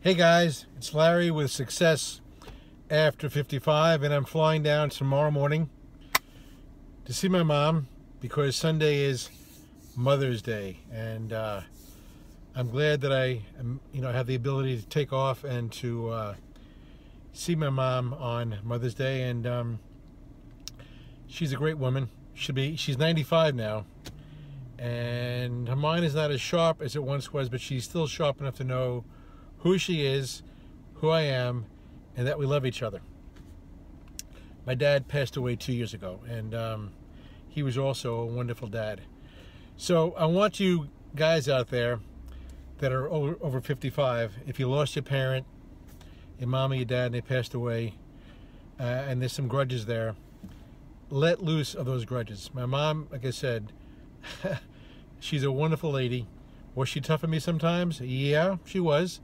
Hey guys, it's Larry with Success After 55, and I'm flying down tomorrow morning to see my mom because Sunday is Mother's Day, and uh, I'm glad that I, am, you know, have the ability to take off and to uh, see my mom on Mother's Day, and um, she's a great woman. Should be, she's 95 now, and her mind is not as sharp as it once was, but she's still sharp enough to know who she is, who I am, and that we love each other. My dad passed away two years ago, and um, he was also a wonderful dad. So I want you guys out there that are over, over 55, if you lost your parent, your mom or your dad, and they passed away, uh, and there's some grudges there, let loose of those grudges. My mom, like I said, she's a wonderful lady. Was she tough on me sometimes? Yeah, she was.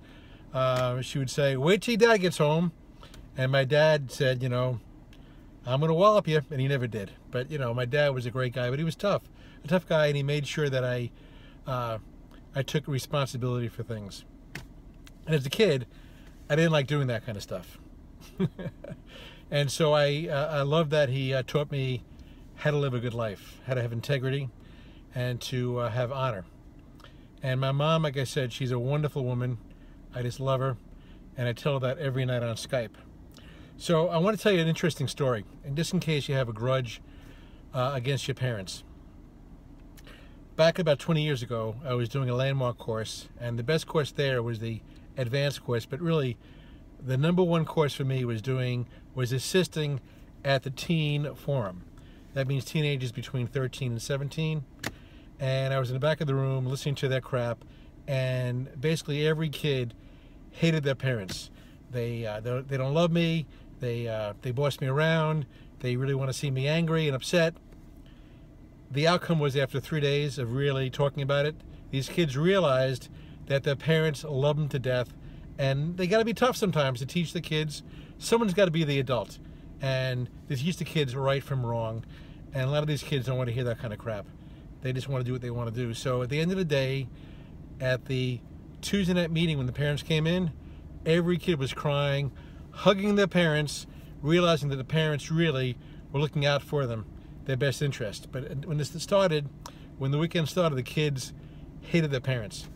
Uh, she would say, wait till your dad gets home. And my dad said, you know, I'm going to wallop you. And he never did. But, you know, my dad was a great guy, but he was tough. A tough guy, and he made sure that I, uh, I took responsibility for things. And as a kid, I didn't like doing that kind of stuff. and so I, uh, I love that he uh, taught me how to live a good life, how to have integrity, and to uh, have honor. And my mom, like I said, she's a wonderful woman. I just love her, and I tell her that every night on Skype. So I want to tell you an interesting story, and just in case you have a grudge uh, against your parents. Back about 20 years ago, I was doing a landmark course, and the best course there was the advanced course, but really the number one course for me was doing was assisting at the teen forum. That means teenagers between 13 and 17. And I was in the back of the room listening to that crap, and basically every kid hated their parents. They uh, they don't love me. They uh, they boss me around. They really want to see me angry and upset. The outcome was after three days of really talking about it, these kids realized that their parents love them to death, and they got to be tough sometimes to teach the kids. Someone's got to be the adult, and to teach the kids right from wrong. And a lot of these kids don't want to hear that kind of crap. They just want to do what they want to do. So at the end of the day, at the Tuesday night meeting when the parents came in, every kid was crying, hugging their parents, realizing that the parents really were looking out for them, their best interest. But when this started, when the weekend started, the kids hated their parents.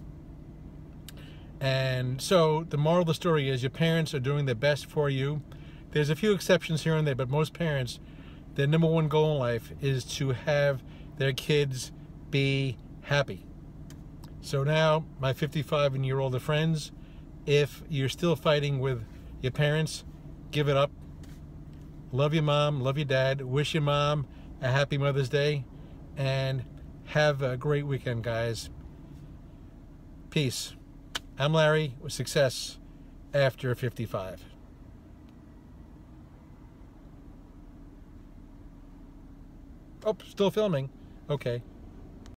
And so the moral of the story is your parents are doing their best for you. There's a few exceptions here and there, but most parents, their number one goal in life is to have their kids be happy. So now, my 55 and year older friends, if you're still fighting with your parents, give it up. Love your mom, love your dad, wish your mom a happy Mother's Day, and have a great weekend, guys. Peace. I'm Larry with Success After 55. Oh, still filming. Okay.